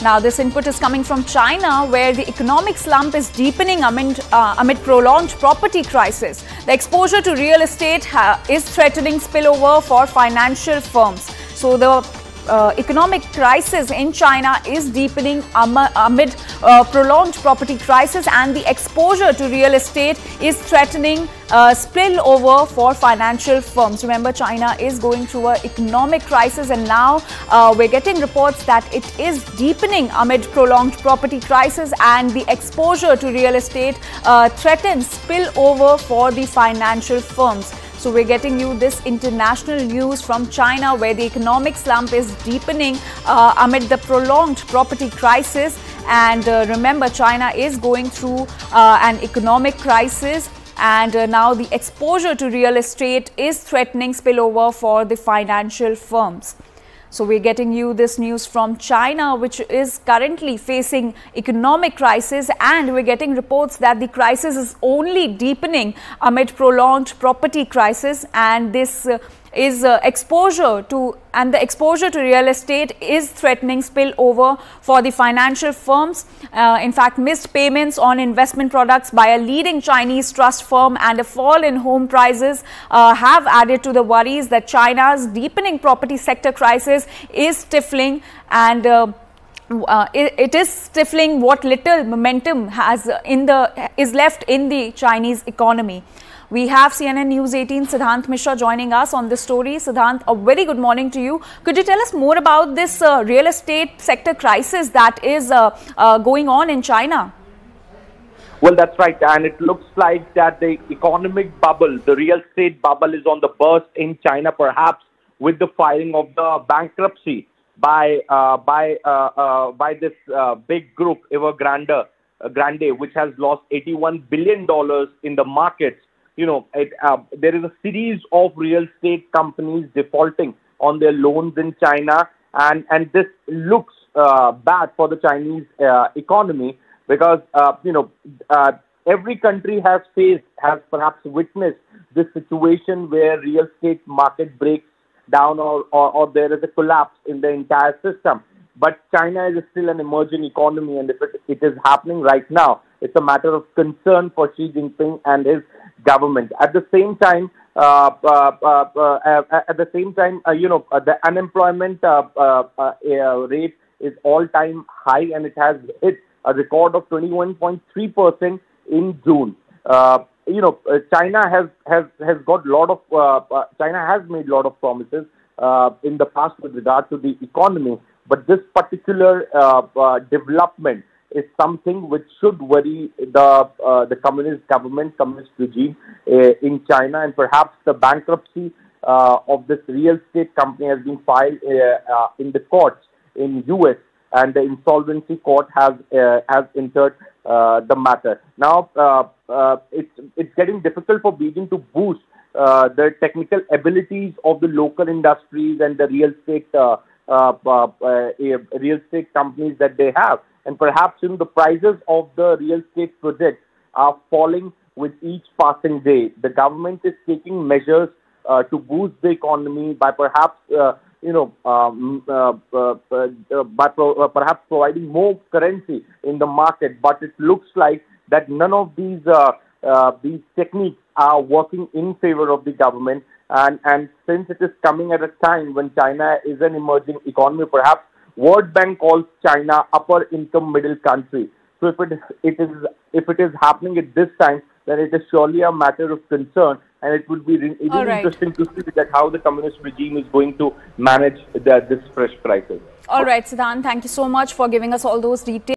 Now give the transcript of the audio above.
Now, this input is coming from China, where the economic slump is deepening amid, uh, amid prolonged property crisis. The exposure to real estate is threatening spillover for financial firms. So, the uh, economic crisis in China is deepening amid uh, prolonged property crisis and the exposure to real estate is threatening uh, spillover for financial firms. Remember, China is going through an economic crisis and now uh, we're getting reports that it is deepening amid prolonged property crisis and the exposure to real estate uh, threatens spillover for the financial firms. So we're getting you this international news from China where the economic slump is deepening uh, amid the prolonged property crisis. And uh, remember, China is going through uh, an economic crisis and uh, now the exposure to real estate is threatening spillover for the financial firms. So we're getting you this news from China, which is currently facing economic crisis and we're getting reports that the crisis is only deepening amid prolonged property crisis and this uh, is uh, exposure to and the exposure to real estate is threatening spillover for the financial firms. Uh, in fact, missed payments on investment products by a leading Chinese trust firm and a fall in home prices uh, have added to the worries that China's deepening property sector crisis is stifling and uh, uh, it, it is stifling what little momentum has in the is left in the Chinese economy. We have CNN News 18 Siddhant Mishra joining us on this story. Siddhant, a very good morning to you. Could you tell us more about this uh, real estate sector crisis that is uh, uh, going on in China? Well, that's right. And it looks like that the economic bubble, the real estate bubble is on the burst in China, perhaps with the filing of the bankruptcy by uh, by uh, uh, by this big group Evergrande, Grande, which has lost 81 billion dollars in the markets. You know, it, uh, there is a series of real estate companies defaulting on their loans in China, and and this looks uh, bad for the Chinese uh, economy because uh, you know uh, every country has faced has perhaps witnessed this situation where real estate market breaks down or, or, or there is a collapse in the entire system. But China is still an emerging economy, and if it, it is happening right now, it's a matter of concern for Xi Jinping and his government. At the same time, uh, uh, uh, uh at the same time, uh, you know, uh, the unemployment rate is all-time high, and it has hit a record of 21.3% in June. You know, China has has has got a lot of China has made lot of promises in the past with regard to the economy, but this particular development is something which should worry the uh, the communist government, communist regime uh, in China, and perhaps the bankruptcy uh, of this real estate company has been filed uh, uh, in the courts in U.S. and the insolvency court has uh, has entered Uh, the matter. Now uh, uh, it's it's getting difficult for Beijing to boost the technical abilities of the local industries and the real estate real estate companies that they have and perhaps you know, the prices of the real estate projects are falling with each passing day. The government is taking measures uh, to boost the economy by perhaps uh, you know um, uh, uh, uh by perhaps providing more currency in the market. But it looks like that none of these these techniques are working in favor of the government. And and since it is coming at a time when China is an emerging economy, perhaps World Bank calls China upper income middle country. So if it it is if it is happening at this time, then it is surely a matter of concern, and it would be really right. interesting to see that how the communist regime is going to manage the, this fresh crisis. All right, Siddhant, thank you so much for giving us all those details.